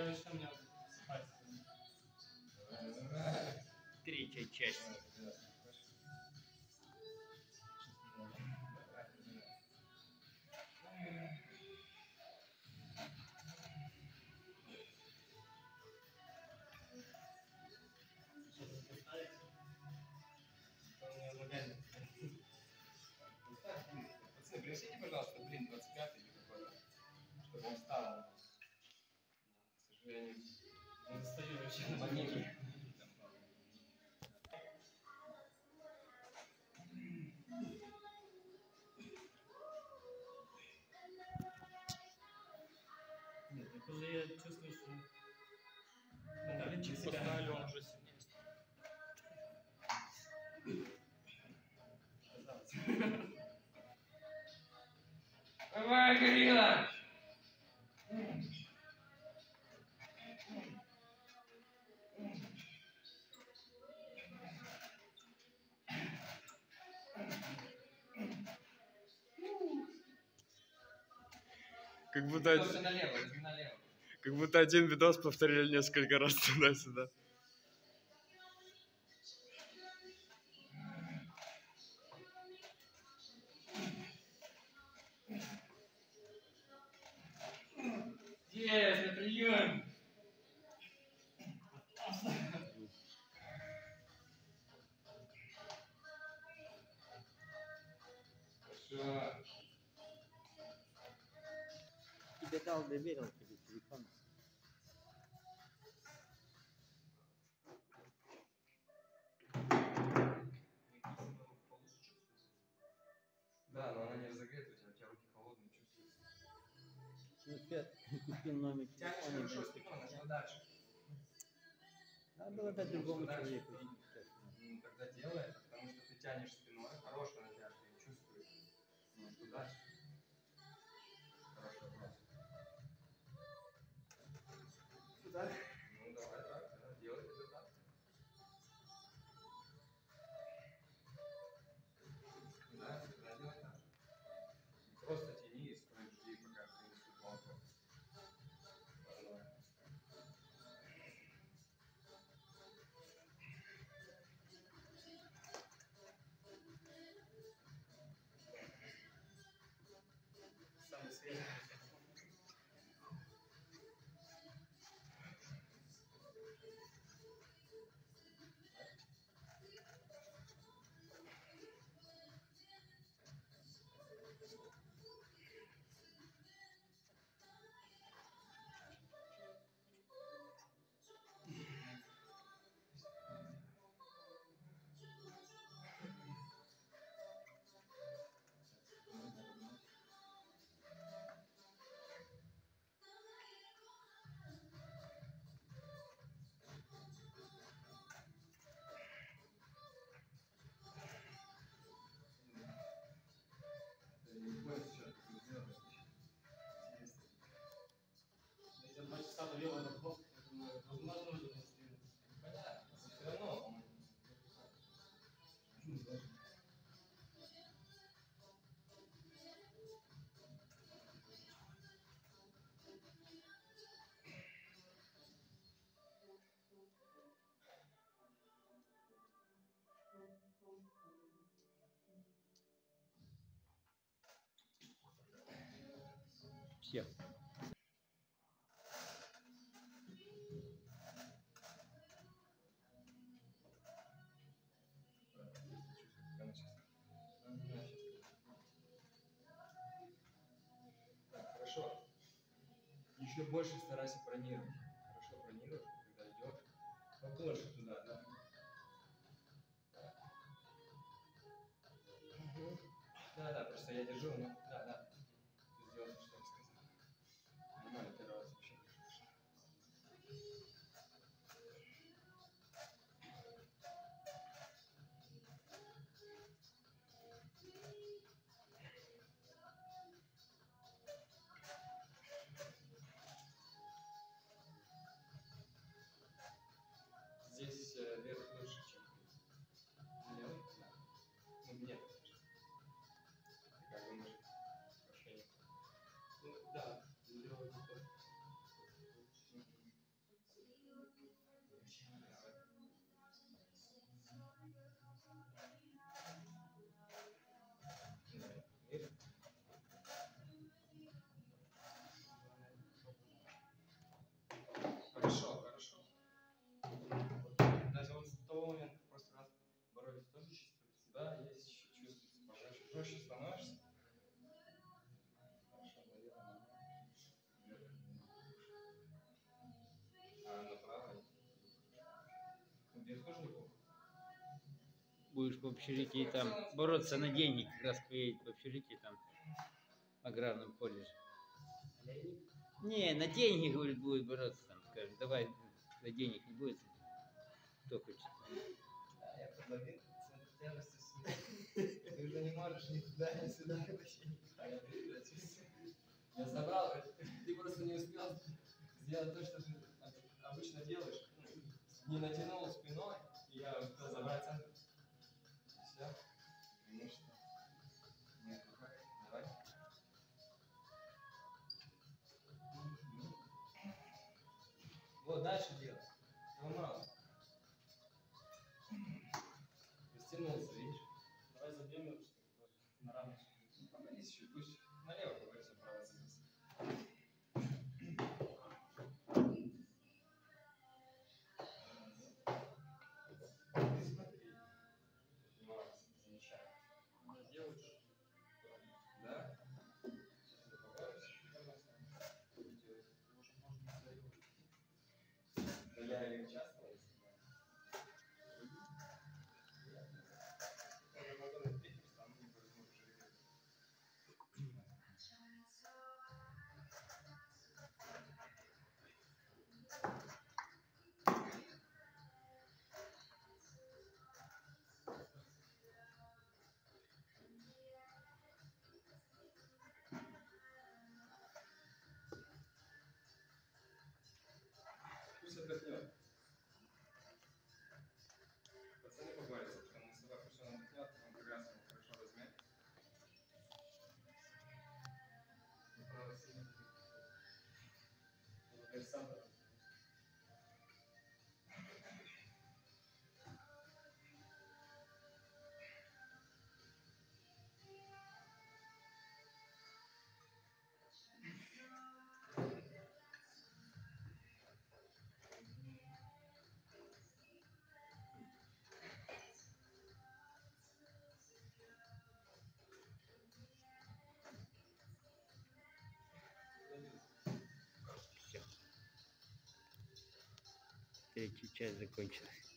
Я еще у пальцы. Третья часть. Нет, это уже я чувствую, что... Блин, чуть себя. он уже сильнее. Давай, горилла! Как будто, один- налево, как будто один видос повторили несколько раз туда-сюда. Есть, на прием! Дал, доверил тебе телефон. Да, но она не разогрета, у тебя, у тебя руки холодные чувствуются. Ну, Свет, купил номер Тянешь телефона. хорошо, блин, Степана, что дальше? Надо было дать другому человеку. Ну, тогда делай потому что ты тянешь спиной, хорошая натяжка, я чувствую. Ну, что дальше? Сюда? Всех. Хорошо. Еще больше старайся бронировать. Хорошо бронируешь, когда идешь. Побольше туда, да. Да, да, просто я держу, ну, Будешь в общежитии там бороться на деньги, как раз поедет в общежитие там в аграрном колледже. Не, на деньги, говорит, будет бороться там, скажет, давай, за денег не будет. Кто хочет. Я подловил центр тяжести сюда. Ты уже не можешь ни туда, ни сюда вообще никак. Я собрал, ты просто не успел сделать то, что ты обычно делаешь. Не натянул спиной, и я. И все. Конечно. Нет, какой? Давай. Вот дальше делай. Сломал. Растянулся, видишь? Да Отдохнет. Пацаны поборются, потому что пусть он отдохнет, он его хорошо размять. Александр. Третья часть закончилась.